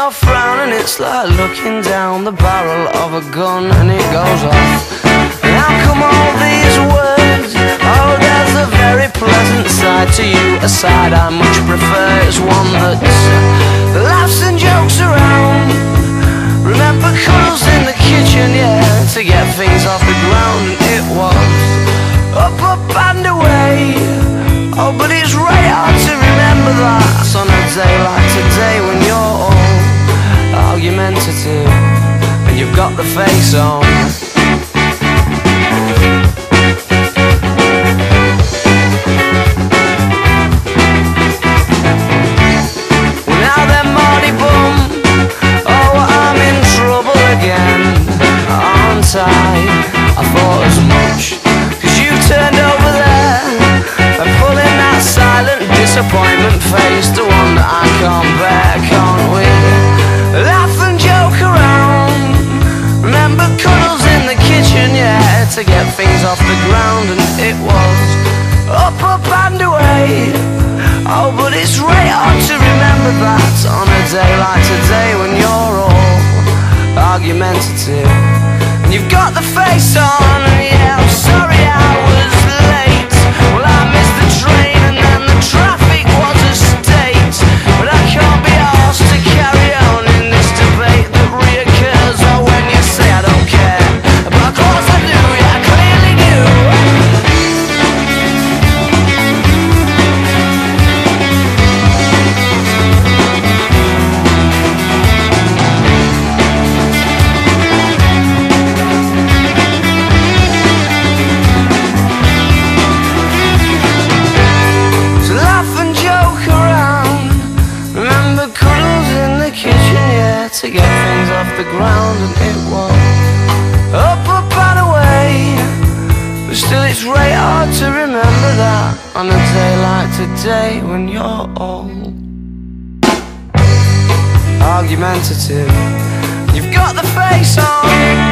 you're frowning, it's like looking down the barrel of a gun and it goes off. And how come all these words? Oh, there's a very pleasant side to you, a side I much prefer. It's one that laughs and jokes around. Remember cuddles in the kitchen, yeah, to get things off the ground, and it was up, up and away. Oh, but it's right hard got the face on. Now Mardy Bum, oh, I'm in trouble again, I? I thought as much, cause you turned over there and that silent disappointment face, the one that I can't to get things off the ground, and it was up, up and away. Oh, but it's right hard to remember that on a day like today when you're all argumentative and you've got the face on. It was up, up and away. But still, it's right hard to remember that on a day like today when you're old argumentative. You've got the face on.